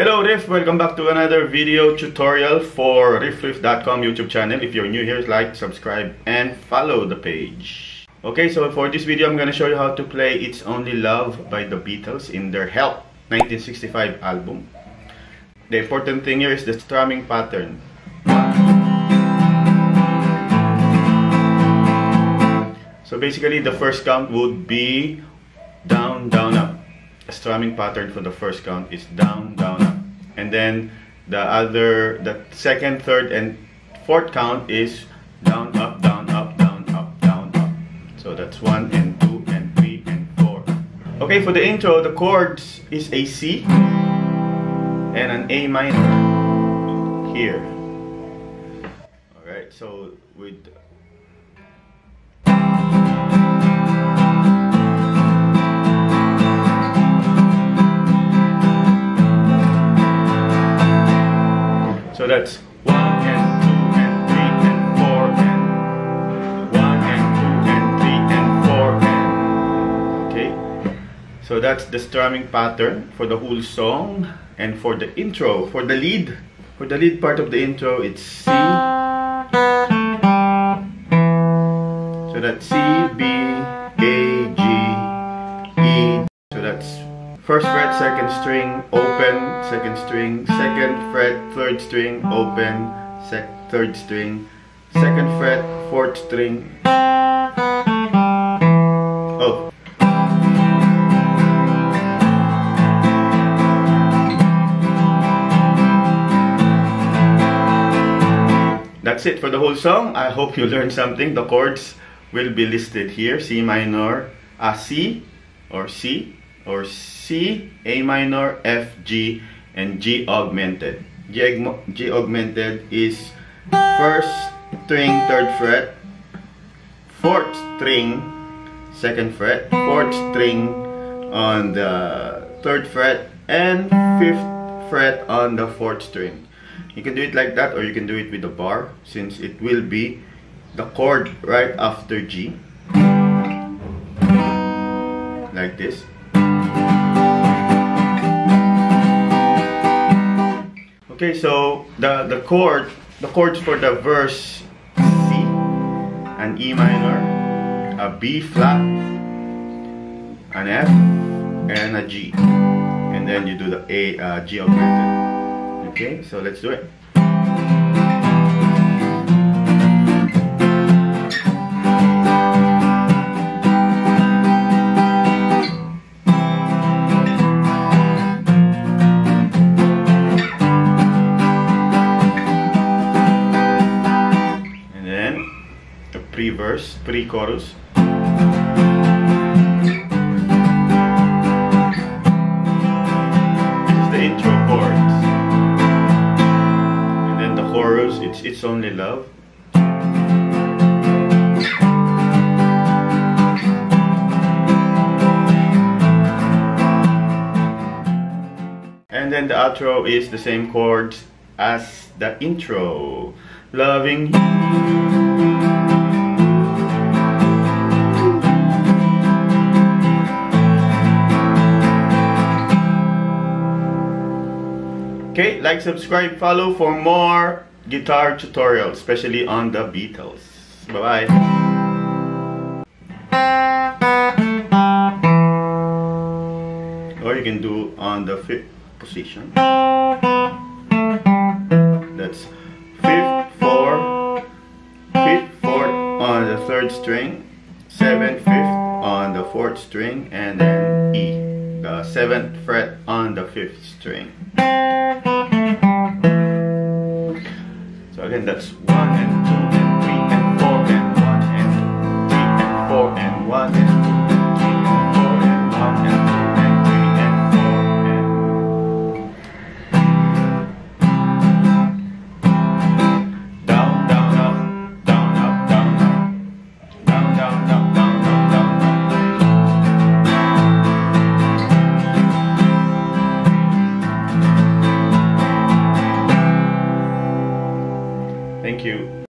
Hello Riff, welcome back to another video tutorial for riffriff.com YouTube channel. If you're new here, like, subscribe, and follow the page. Okay, so for this video, I'm gonna show you how to play It's Only Love by the Beatles in their Help 1965 album. The important thing here is the strumming pattern. So basically, the first count would be down, down, up. Strumming pattern for the first count is down, down, up. And then the other, the second, third, and fourth count is down, up, down, up, down, up, down, up. So that's one and two and three and four. Okay, for the intro, the chords is a C and an A minor here. Alright, so with one and two and three and four and one and two and three and four and okay. So that's the strumming pattern for the whole song and for the intro, for the lead, for the lead part of the intro, it's C. So that's C, B, A, G, First fret, second string, open, second string, second fret, third string, open, sec third string, second fret, fourth string. Oh. That's it for the whole song. I hope you learned something. The chords will be listed here. C minor, a C or C or C, A minor, F, G, and G augmented. G, G augmented is first string, third fret, fourth string, second fret, fourth string on the third fret, and fifth fret on the fourth string. You can do it like that or you can do it with a bar since it will be the chord right after G. Like this. Okay, so the the chord, the chords for the verse C, an E minor, a B flat, an F, and a G, and then you do the A uh, G augmented. Okay, so let's do it. Pre-verse, pre-chorus. This the intro chords. And then the chorus, it's It's Only Love. And then the outro is the same chords as the intro. Loving you. Okay, like, subscribe, follow for more guitar tutorials, especially on the Beatles. Bye-bye. Or you can do on the fifth position. That's fifth, four, fifth, fourth on the third string, seventh, fifth on the fourth string, and then E the seventh fret on the fifth string. Again, that's one and